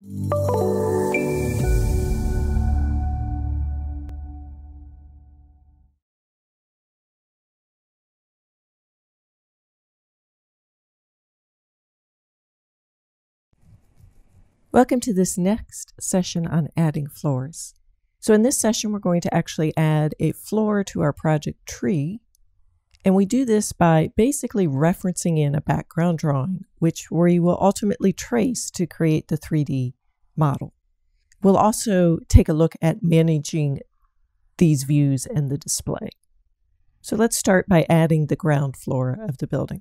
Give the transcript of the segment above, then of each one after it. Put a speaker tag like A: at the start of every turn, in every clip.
A: Welcome to this next session on adding floors. So in this session, we're going to actually add a floor to our project tree. And we do this by basically referencing in a background drawing, which we will ultimately trace to create the 3D model. We'll also take a look at managing these views and the display. So let's start by adding the ground floor of the building.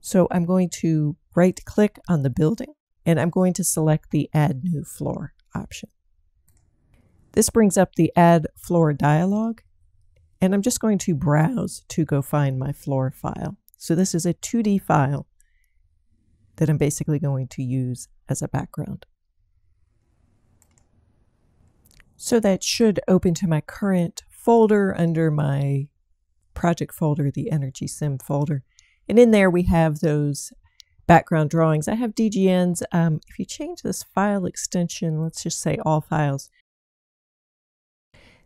A: So I'm going to right click on the building and I'm going to select the Add New Floor option. This brings up the Add Floor dialog, and I'm just going to browse to go find my floor file. So this is a 2D file that I'm basically going to use as a background. So that should open to my current folder under my project folder, the Energy Sim folder. And in there we have those background drawings. I have DGNs. Um, if you change this file extension, let's just say all files,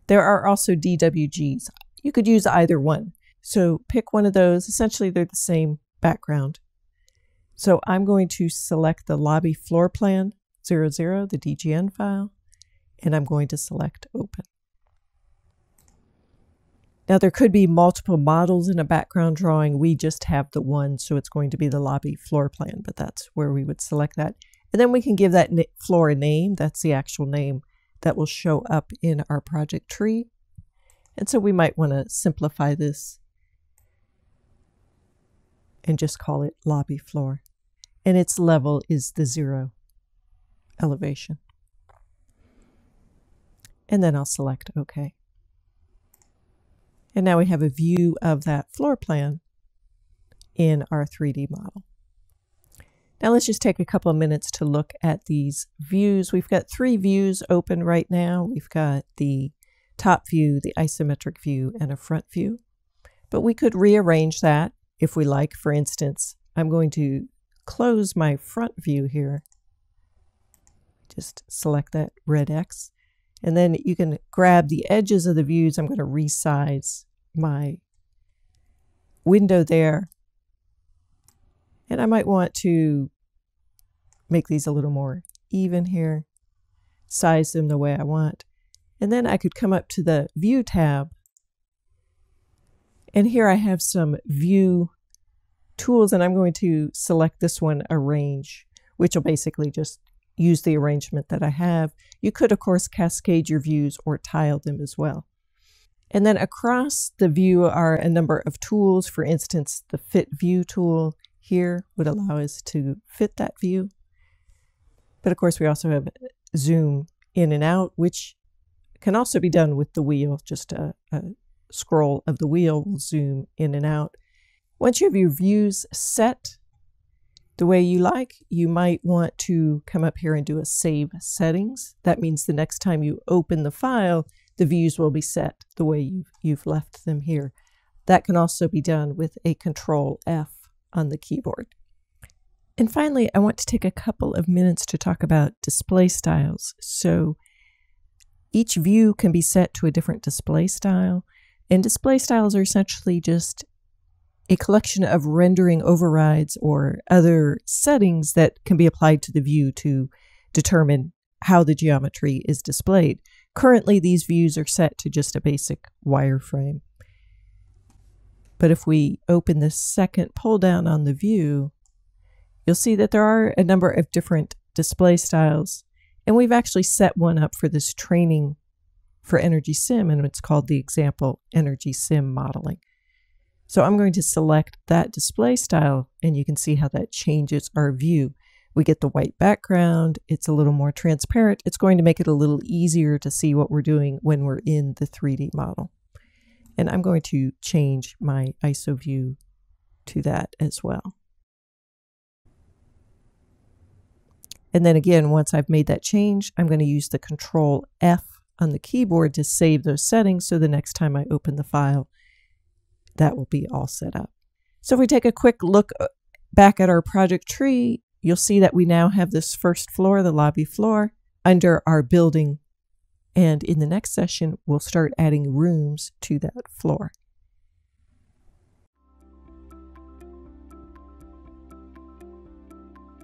A: there are also DWGs. You could use either one. So pick one of those. Essentially, they're the same background. So I'm going to select the lobby floor plan 00, the DGN file, and I'm going to select open. Now there could be multiple models in a background drawing. We just have the one, so it's going to be the lobby floor plan, but that's where we would select that. And then we can give that floor a name. That's the actual name that will show up in our project tree. And so we might want to simplify this and just call it lobby floor. And its level is the zero elevation. And then I'll select OK. And now we have a view of that floor plan in our 3D model. Now let's just take a couple of minutes to look at these views. We've got three views open right now. We've got the top view, the isometric view, and a front view. But we could rearrange that if we like. For instance, I'm going to close my front view here. Just select that red X. And then you can grab the edges of the views. I'm going to resize my window there. And I might want to make these a little more even here, size them the way I want. And then I could come up to the View tab. And here I have some view tools, and I'm going to select this one, Arrange, which will basically just use the arrangement that I have. You could, of course, cascade your views or tile them as well. And then across the view are a number of tools. For instance, the Fit View tool here would allow us to fit that view. But of course, we also have zoom in and out, which can also be done with the wheel. Just a, a scroll of the wheel will zoom in and out. Once you have your views set the way you like, you might want to come up here and do a save settings. That means the next time you open the file, the views will be set the way you've, you've left them here. That can also be done with a Control F on the keyboard. And finally, I want to take a couple of minutes to talk about display styles. So each view can be set to a different display style, and display styles are essentially just a collection of rendering overrides or other settings that can be applied to the view to determine how the geometry is displayed. Currently, these views are set to just a basic wireframe. But if we open the second pull down on the view, you'll see that there are a number of different display styles. And we've actually set one up for this training for Energy Sim, and it's called the example Energy Sim modeling. So I'm going to select that display style, and you can see how that changes our view. We get the white background. It's a little more transparent. It's going to make it a little easier to see what we're doing when we're in the 3D model. And I'm going to change my ISO view to that as well. And then again, once I've made that change, I'm going to use the Control F on the keyboard to save those settings so the next time I open the file, that will be all set up. So if we take a quick look uh, back at our project tree, you'll see that we now have this first floor, the lobby floor, under our building. And in the next session, we'll start adding rooms to that floor.